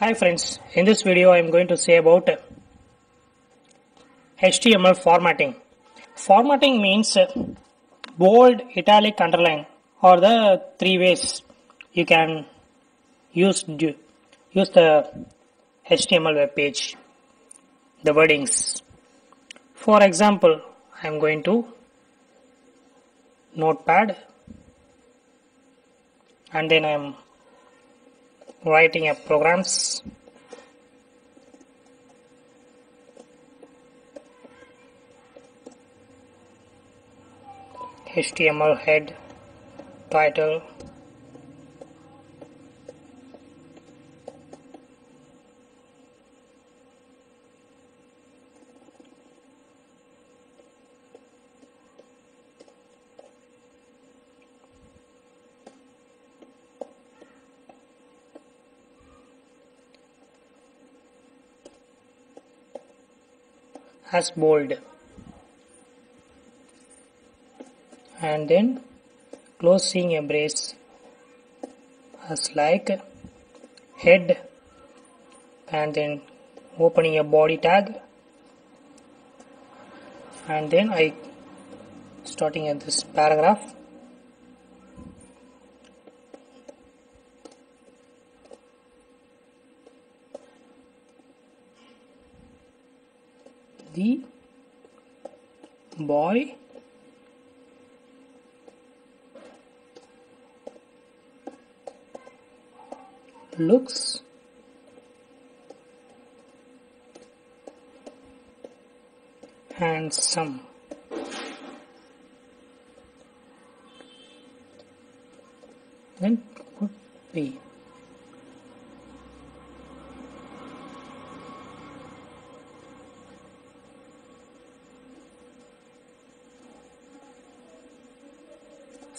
Hi friends, in this video I am going to say about HTML formatting. Formatting means bold, italic, underline or the three ways you can use use the HTML web page, the wordings. For example, I am going to notepad and then I am writing a programs. HTML head title as bold. And then closing a brace as like head and then opening a body tag. And then I starting at this paragraph the boy. Looks handsome. Then put B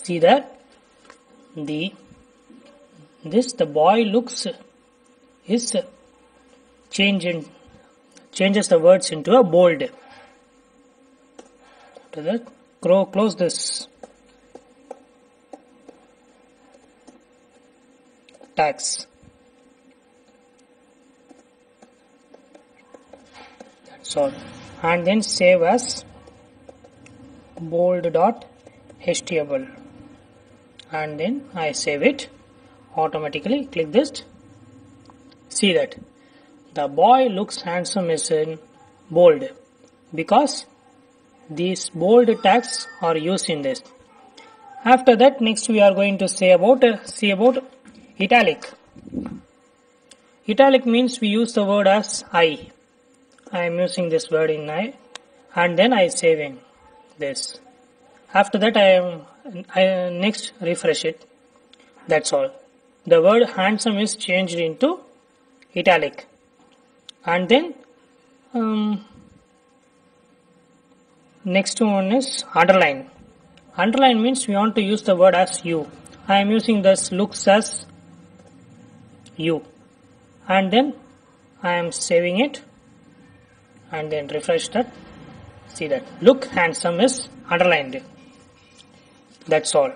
see that? The this the boy looks is changing changes the words into a bold. After that crow close this. Tags all. And then save as bold dot html and then I save it. Automatically click this. See that? The boy looks handsome is in bold because these bold tags are used in this. After that next we are going to say about uh, see about italic. Italic means we use the word as I. I am using this word in I and then I saving this. After that I am I next refresh it. That's all. The word handsome is changed into italic. And then um, next one is underline. Underline means we want to use the word as U. I am using this looks as U. And then I am saving it. And then refresh that. See that. Look handsome is underlined that's all.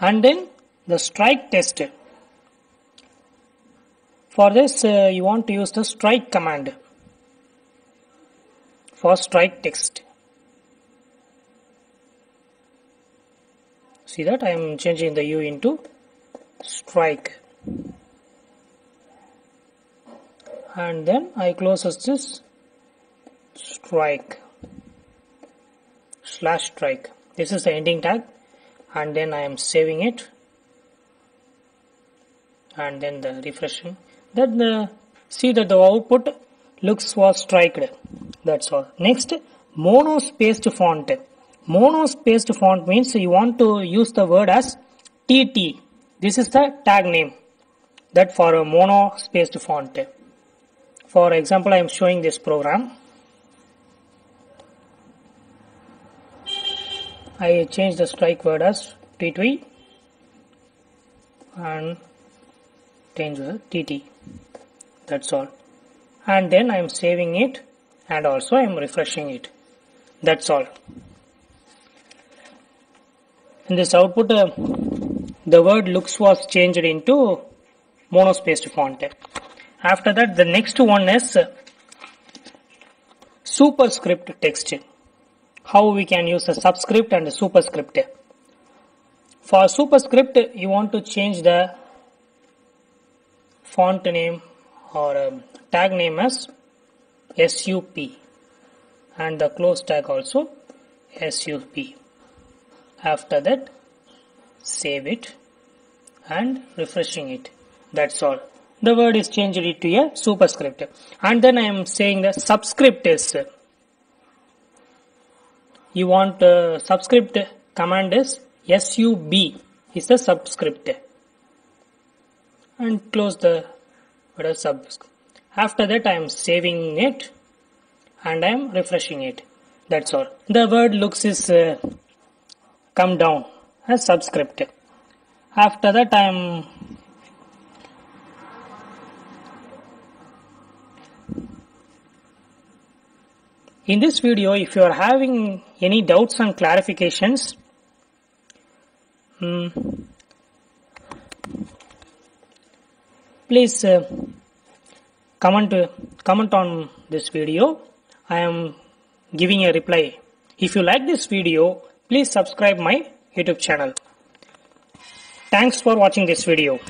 And then the strike test. For this uh, you want to use the strike command for strike text see that? I am changing the U into strike. And then I close this strike slash strike. This is the ending tag. And then I am saving it. And then the refreshing. That the see that the output looks was striked. That's all. Next mono spaced font. Mono spaced font means you want to use the word as tt this is the tag name. That for a mono spaced font. For example I am showing this program I change the strike word as T2 and change the TT that's all and then I am saving it and also I am refreshing it that's all in this output uh, the word looks was changed into monospaced font. After that, the next one is superscript text. How we can use a subscript and a superscript. For superscript, you want to change the font name or um, tag name as SUP and the close tag also SUP. After that, save it and refreshing it. That's all. The word is changed to a superscript. And then I am saying the subscript is you want uh, subscript command is sub is the subscript. And close the what sub after that I am saving it and I am refreshing it. That's all. The word looks is uh, come down as subscript. After that I am In this video, if you are having any doubts and clarifications, um, please uh, comment comment on this video. I am giving a reply. If you like this video, please subscribe my YouTube channel. Thanks for watching this video.